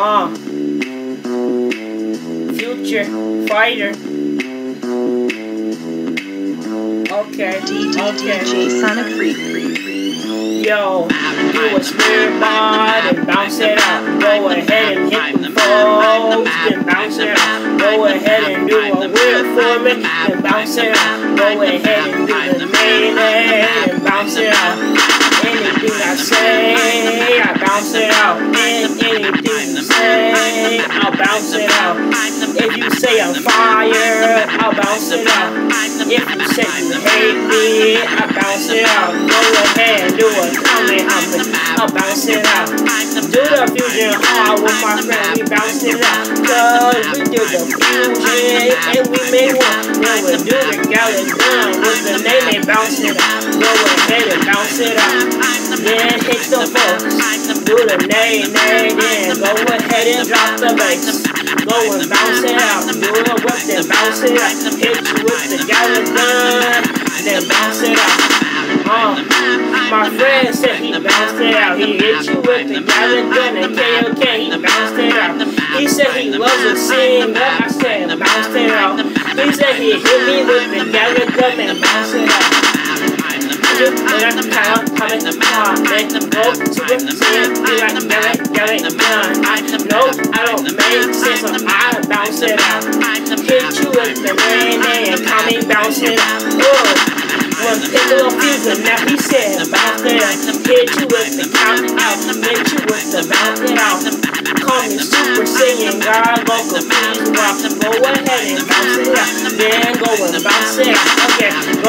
Uh. Future fighter. Okay. Okay. DJ SonicFreak. Yo, do a Spirit Bomb and bounce it out. Go ahead and hit the foes, then bounce it out. Go ahead and do a whip for me, then bounce it out. Go ahead and do the main and bounce it out. Anything I say, I bounce it out. Bounce it out. If you say I'm fire, I'll bounce it out. If you say you hate me, I bounce it out. Go ahead do a comment, I'll bounce it out. Do the fusion hard with my friend, we bounce it out. Cause we do the fusion and we make one. Then we do the gallon done with the name and bounce it out. Go ahead and bounce it out. Then hit the folks. Do the nay, nay, then go ahead and drop the bass. Go and bounce it out. A whip, then bounce it out. Hit you with the gallon done, then bounce it out. Uh, my friend said he bounced it out. He hit you with the Galick Gun and KOK. He bounced it out. He said he loves to sing, but I said bounced it out. He said he hit me with the Galick Gun and bounced it out. And I count how many times they go to the scene, be like, get it, get it done. I know I don't make sense, so I bounce it out. Hit you with the rain and call me bounce it out. One piccolo fusion, now he said bounce it out. Hit you with the count out, hit you with the bounce it out. Call me Super Saiyan, God, vocal please rock. Go ahead and bounce it out, then go and bounce it out. Okay,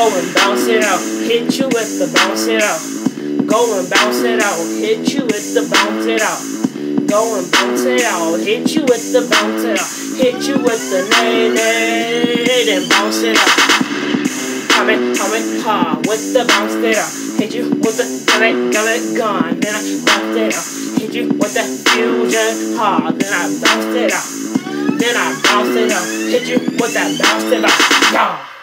Go and bounce it out. Hit you with the bounce it out. Go and bounce it out. Hit you with the bounce it out. Go and bounce it out. Hit you with the bounce it out. Hit you with the nay, nay, then bounce it out. Coming, coming hard with the bounce it out. Hit you with the gullet, gullet gun. Then I bounce it out. Hit you with the fusion hard. Then I bounce it out. Then I bounce it out. Hit you with that bounce it out. Yeah.